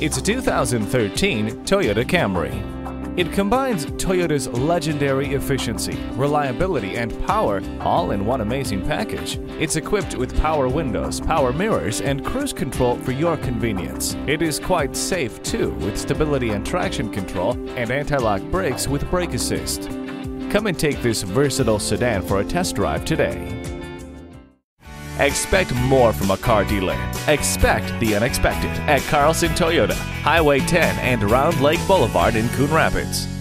It's a 2013 Toyota Camry. It combines Toyota's legendary efficiency, reliability, and power all in one amazing package. It's equipped with power windows, power mirrors, and cruise control for your convenience. It is quite safe too, with stability and traction control and anti-lock brakes with brake assist. Come and take this versatile sedan for a test drive today. Expect more from a car dealer. Expect the unexpected at Carlson Toyota, Highway 10 and Round Lake Boulevard in Coon Rapids.